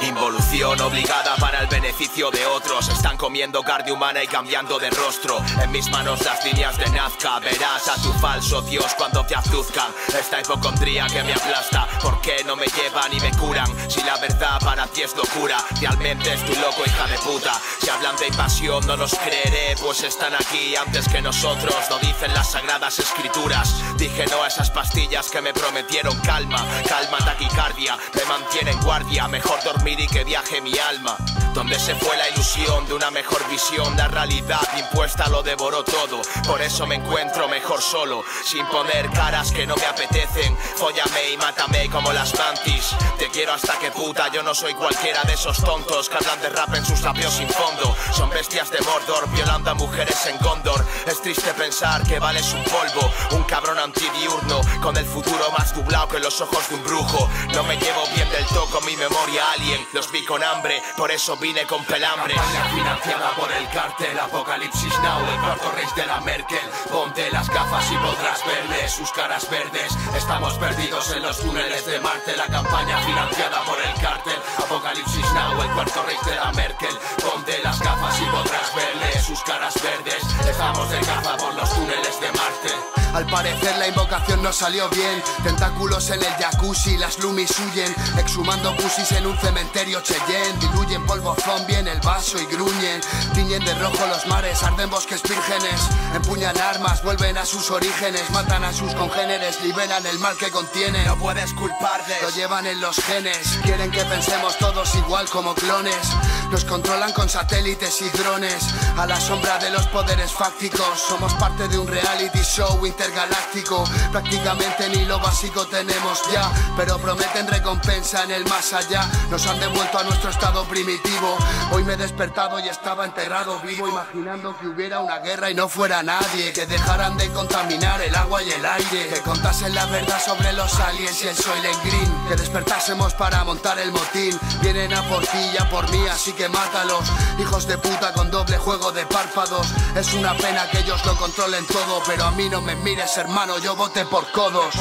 Involución obligada para el beneficio de otros. Están comiendo carne humana y cambiando de rostro. En mis manos las líneas de Nazca. Verás a tu falso Dios cuando te azuzcan. Esta hipocondría que me aplasta. ¿Por qué no me llevan y me curan? Si la verdad para ti es locura. Realmente estoy loco, hija de puta. De invasión, no los creeré, pues están aquí antes que nosotros. Lo dicen las sagradas escrituras. Dije no a esas pastillas que me prometieron calma. Calma, taquicardia. Me mantienen guardia. Mejor dormir y que viaje mi alma. Donde se fue la ilusión de una mejor visión, la realidad impuesta lo devoró todo. Por eso me encuentro mejor solo, sin poner caras que no me apetecen. Fóllame y mátame como las mantis. Te quiero hasta que puta, yo no soy cualquiera de esos tontos que hablan de rap en sus labios sin fondo. Son bestias de Mordor, violando a mujeres en Gondor. Es triste pensar que vales un polvo, un cabrón antidiurno, con el futuro más dublado que los ojos de un brujo. No me llevo bien del todo con mi memoria alien, los vi con hambre, por eso vine con pelambre. Campaña financiada por el cartel Apocalipsis Now, el cuarto rey de la Merkel. Ponte las gafas y podrás verle sus caras verdes. Estamos perdidos en los túneles de Marte. La campaña financiada por el cartel Apocalipsis Now, el cuarto rey de la Merkel. Ponte verdes. Estamos de caza por los. Al parecer la invocación no salió bien. Tentáculos en el jacuzzi, las lumis huyen. Exhumando pusis en un cementerio Cheyenne. Diluyen polvo zombie en el vaso y gruñen. Tiñen de rojo los mares, arden bosques vírgenes. Empuñan armas, vuelven a sus orígenes. Matan a sus congéneres, liberan el mal que contiene. No puedes culparles. Lo llevan en los genes. Quieren que pensemos todos igual como clones. Nos controlan con satélites y drones. A la sombra de los poderes fácticos. Somos parte de un reality show intergaláctico. Prácticamente ni lo básico tenemos ya. Pero prometen recompensa en el más allá. Nos han devuelto a nuestro estado primitivo. Hoy me he despertado y estaba enterrado vivo. Imaginando que hubiera una guerra y no fuera nadie. Que dejaran de contaminar el agua y el aire. Que contasen la verdad sobre los aliens y el Soylent Green. Que despertásemos para montar el motín. Vienen a por ti y a por mí, así que mátalos. Hijos de puta con doble juego de párpados. Es una pena que ellos lo controlen todo, pero a mí no me mires, hermano, yo voté por codos.